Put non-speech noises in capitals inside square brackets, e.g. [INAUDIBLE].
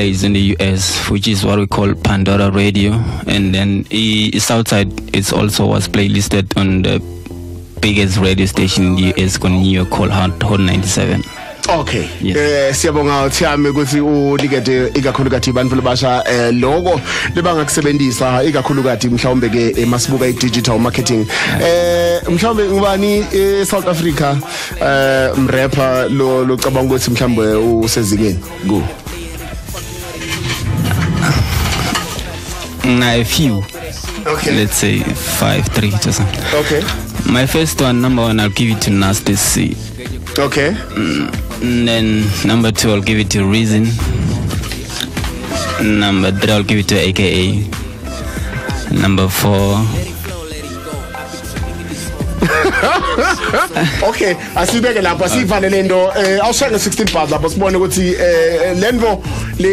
plays in the US, which is what we call Pandora Radio, and then it's Southside it also was playlisted on the biggest radio station in the US called New York called Hot, Hot 97. okay. Yes. eh siyabonga uthiyami ukuthi unikete ikakhulukati abantu labasha eh loko lebangakusebenzisa ikakhulukati mhlawumbe ke emasibuka i-digital marketing. Eh mhlawumbe ngubani e-South Africa eh mrapper lo locabanga ukuthi mhlawumbe usezikeni ku Mm, a few, okay let's say five, three or something. okay My first one, number one, I'll give it to Nasty C. okay mm, And then number two, I'll give it to Reason. Number three, I'll give it to AKA. Number four, [LAUGHS] okay asibeke lapha sivale lento eh awushaya nge 16 bars lapho sibone ukuthi lento le